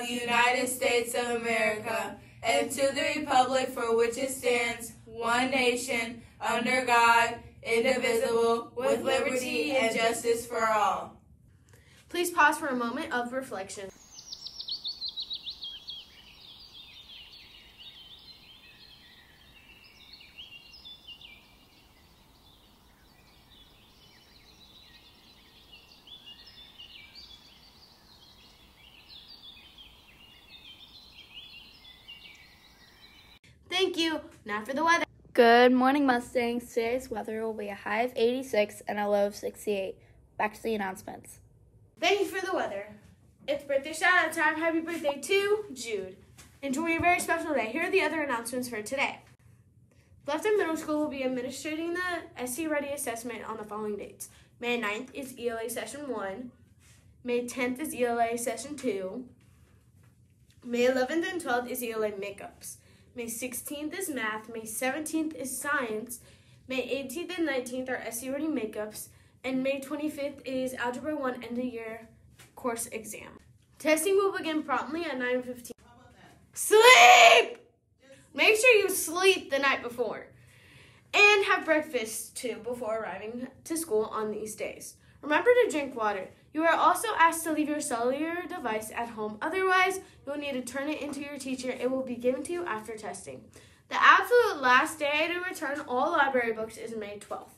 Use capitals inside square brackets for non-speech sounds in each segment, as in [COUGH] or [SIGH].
of the United States of America and to the republic for which it stands, one nation, under God, indivisible, with liberty and justice for all. Please pause for a moment of reflection. Thank you. Now for the weather. Good morning, Mustangs. Today's weather will be a high of 86 and a low of 68. Back to the announcements. Thank you for the weather. It's birthday shout out time. Happy birthday to Jude. Enjoy your very special day. Here are the other announcements for today. Bluffton Middle School will be administering the SC Ready assessment on the following dates. May 9th is ELA Session 1. May 10th is ELA Session 2. May 11th and 12th is ELA Makeups. May 16th is Math. May 17th is Science. May 18th and 19th are SC Ready Makeups. And May 25th is Algebra 1 End of Year Course Exam. Testing will begin promptly at 9.15. Sleep! Make sure you sleep the night before. And have breakfast too before arriving to school on these days. Remember to drink water. You are also asked to leave your cellular device at home. Otherwise, you'll need to turn it into your teacher. It will be given to you after testing. The absolute last day to return all library books is May 12th.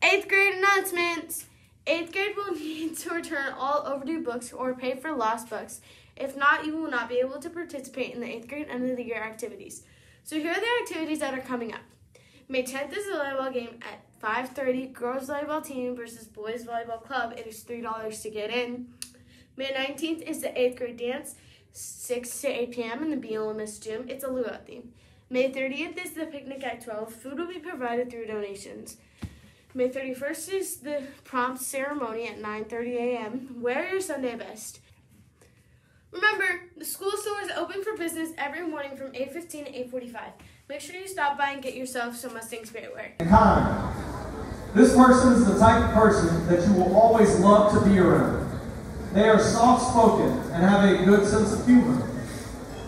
Eighth grade announcements. Eighth grade will [LAUGHS] need to return all overdue books or pay for lost books. If not, you will not be able to participate in the eighth grade end of the year activities. So here are the activities that are coming up. May 10th is a volleyball game at 5.30. Girls volleyball team versus boys volleyball club. It is $3 to get in. May 19th is the 8th grade dance, 6 to 8 p.m. in the BLMS gym. It's a luau theme. May 30th is the picnic at 12. Food will be provided through donations. May 31st is the prom ceremony at 9.30 a.m. Wear your Sunday best. Remember, the school store is open for business every morning from 8.15 to 8.45. Make sure you stop by and get yourself some Mustang Spirit wear. Kind. This person is the type of person that you will always love to be around. They are soft-spoken and have a good sense of humor.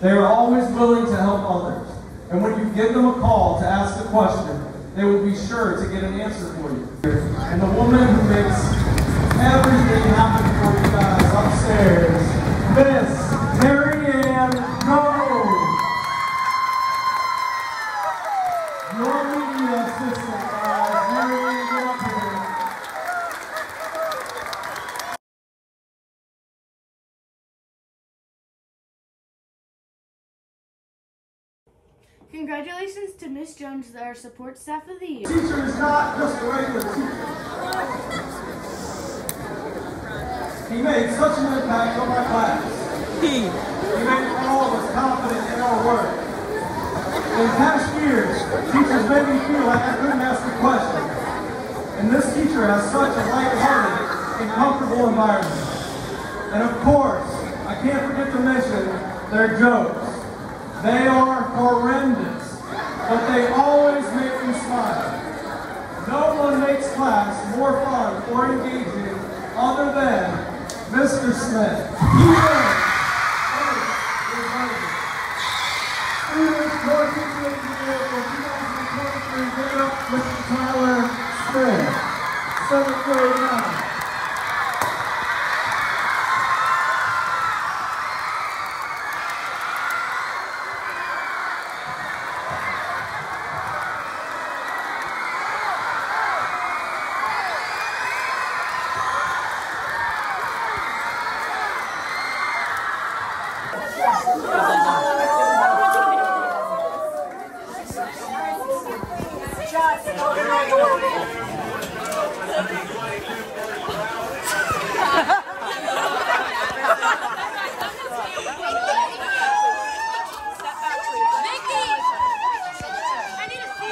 They are always willing to help others. And when you give them a call to ask a question, they will be sure to get an answer for you. And the woman who makes everything happen for you guys upstairs, Miss Mary Ann Gold. Your media assistant, guys. Mary get up here. Congratulations to Miss Jones, our support staff of the year. Teacher is not just a regular teacher. He made such an impact on my class. He made all of us confident in our work. In past years, teachers made me feel like I couldn't ask a question. And this teacher has such a light-hearted and comfortable environment. And of course, I can't forget to mention their jokes. They are horrendous, but they always make me smile. No one makes class more fun or engaging other than Mr. Smith. [LAUGHS] He is. Students, your teacher engineer for 2023, give it up Mr. Tyler Smith, seventh grade now.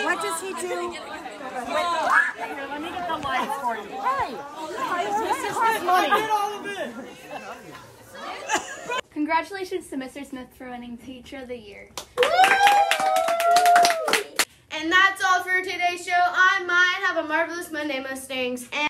What does he do? Here, let me get the lights for you. Hey, this is his money. Congratulations to Mr. Smith for winning Teacher of the Year. And that's all for today's show. I might have a marvelous Monday, Mustangs. And